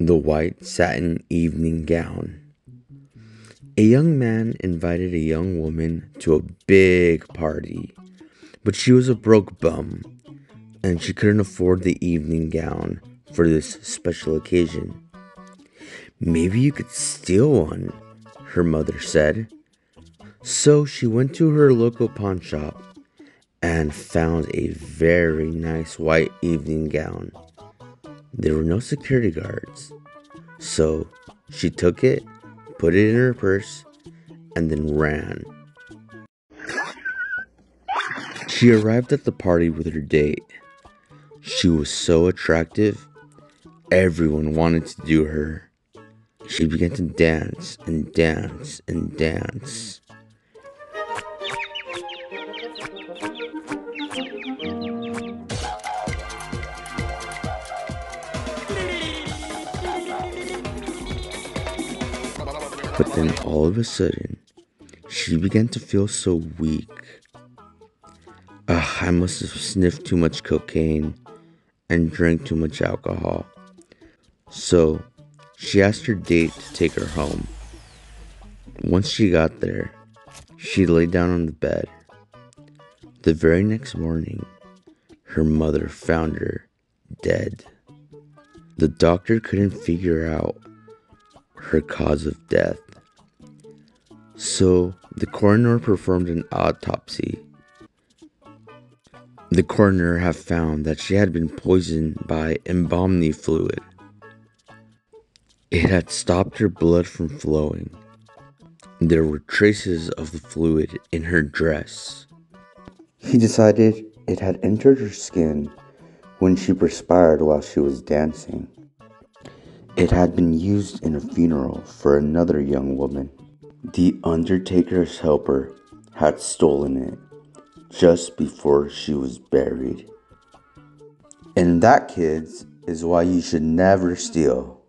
the white satin evening gown. A young man invited a young woman to a big party, but she was a broke bum and she couldn't afford the evening gown for this special occasion. Maybe you could steal one, her mother said. So she went to her local pawn shop and found a very nice white evening gown. There were no security guards, so she took it, put it in her purse, and then ran. She arrived at the party with her date. She was so attractive, everyone wanted to do her. She began to dance and dance and dance. But then all of a sudden, she began to feel so weak. Ugh, I must have sniffed too much cocaine and drank too much alcohol. So, she asked her date to take her home. Once she got there, she lay down on the bed. The very next morning, her mother found her dead. The doctor couldn't figure out her cause of death. So the coroner performed an autopsy. The coroner have found that she had been poisoned by embalming fluid. It had stopped her blood from flowing. There were traces of the fluid in her dress. He decided it had entered her skin when she perspired while she was dancing. It had been used in a funeral for another young woman. The undertaker's helper had stolen it just before she was buried. And that, kids, is why you should never steal.